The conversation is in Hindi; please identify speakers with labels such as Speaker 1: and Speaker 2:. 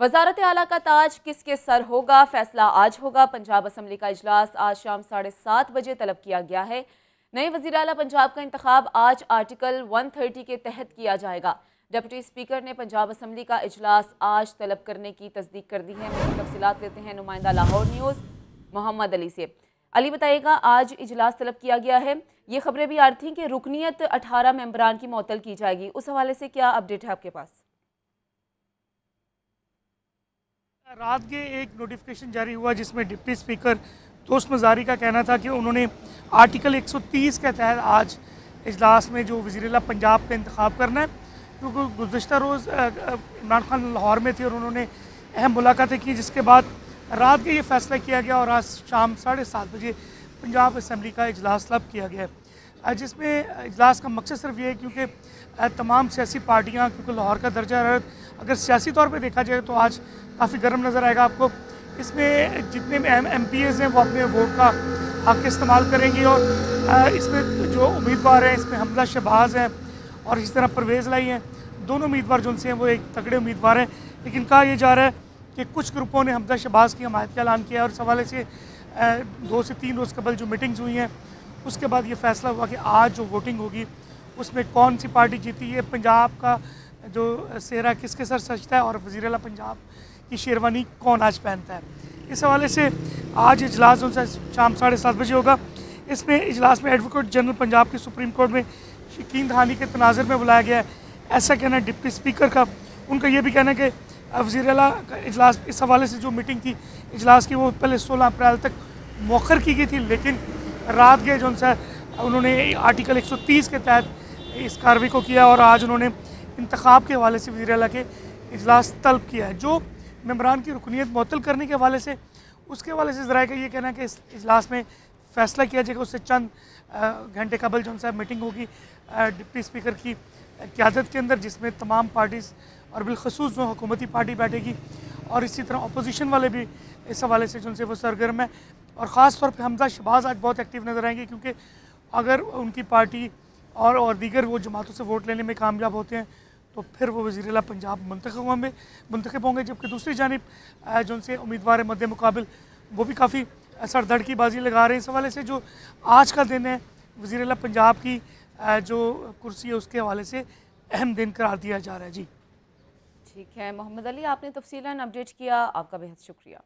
Speaker 1: वजारत आला का ताज किसके सर होगा? फैसला आज होगा। पंजाब असम्बली का इजलास आज शाम साढ़े सात बजे तलब किया गया है। नए वज़ीर अला पंजाब का इंतखब आज आर्टिकल 130 के तहत किया जाएगा। डिप्टी स्पीकर ने पंजाब असम्बली का इजलास आज तलब करने की तस्दीक कर दी है। तफसीत लेते हैं नुमाइंदा लाहौर न्यूज़, मोहम्मद अली से। अली बताइएगा आज इजलास तलब किया गया है। ये खबरें भी आ रही थी कि रुकनीत अठारह मेम्बरान की मअतल की जाएगी। उस हवाले से क्या अपडेट है आपके पास?
Speaker 2: रात के एक नोटिफिकेशन जारी हुआ जिसमें डिप्टी स्पीकर दोस्त मजारी का कहना था कि उन्होंने आर्टिकल 130 के तहत आज इजलास में जो वज़ीर पंजाब का इंतखब करना है, क्योंकि गुज्त रोज़ इमरान खान लाहौर में थे और उन्होंने अहम मुलाकातें की, जिसके बाद रात के ये फैसला किया गया और आज शाम साढ़े सात बजे पंजाब असम्बली का इजलास तलब किया गया है। जिसमें इजलास का मकसद सिर्फ़ ये है, क्योंकि तमाम सियासी पार्टियाँ, क्योंकि लाहौर का दर्जा अगर सियासी तौर पर देखा जाए तो आज काफ़ी गर्म नज़र आएगा आपको। इसमें जितने एम एम पी एज़ हैं, वो अपने वोट का हक इस्तेमाल करेंगे और इसमें जो उम्मीदवार हैं, इसमें हमला शहबाज हैं और इसी तरह परवेज़ लाई हैं। दोनों उम्मीदवार जो उनसे हैं, वो एक तगड़े उम्मीदवार हैं। लेकिन कहा यह जा रहा है कि कुछ ग्रुपों ने हमदा शहबाज की हमायत का ऐलान किया है और इस हवाले से दो से तीन रोज़ कबल जो मीटिंग्स हुई हैं, उसके बाद ये फैसला हुआ कि आज जो वोटिंग होगी, उसमें कौन सी पार्टी जीती है? पंजाब का जो सेहरा किसके सर सजता है और वज़ी अला पंजाब की शेरवानी कौन आज पहनता है? इस हवाले से आज इजलास उनसे शाम साढ़े सात बजे होगा। इसमें इजलास में एडवोकेट जनरल पंजाब के सुप्रीम कोर्ट में शकीन दहानी के तनाजर में बुलाया गया है। ऐसा कहना है डिप्टी स्पीकर का, उनका ये भी कहना है कि वज़ी अला का इजलास, इस हवाले से जो मीटिंग थी, इजलास की वो पहले सोलह अप्रैल तक मौखर की गई थी, लेकिन रात गए जो उनसे, उन्होंने आर्टिकल 130 के तहत इस कार्रवाई को किया और आज उन्होंने इंतखब के हवाले से वजी अला के अजलास तलब किया है। जो मम्बरान की रुकनीत मअतल करने के हवाले से, उसके हवाले से ज़रा का ये कहना है कि इस अजलास में फ़ैसला किया जाएगा, उससे चंद घंटे कबल जो उनसे मीटिंग होगी डिप्टी स्पीकर की क्यादत के अंदर, जिसमें तमाम पार्टीज़ और बिलखसूस जो हुकूमती पार्टी बैठेगी, और इसी तरह अपोजिशन वाले भी इस हवाले से जो वो सरगर्म है। और ख़ास तौर पर हमजा शहबाज आज बहुत एक्टिव नज़र आएँगे, क्योंकि अगर उनकी पार्टी और और दीगर वो जमातों से वोट लेने में कामयाब होते हैं तो फिर वो वजी अला पंजाब मंतखब होंगे मंतखब होंगे, जबकि दूसरी जानब जो उनसे उम्मीदवार मद मुकाबल, वो भी काफ़ी सर की बाजी लगा रहे हैं। इस हवाले से जो आज का दिन है वजी अला पंजाब की जो कुर्सी है उसके हवाले से अहम दिन करार दिया जा रहा है। जी।
Speaker 1: ठीक है, मोहम्मद अली, आपने तफसीला अपडेट किया, आपका बेहद शुक्रिया।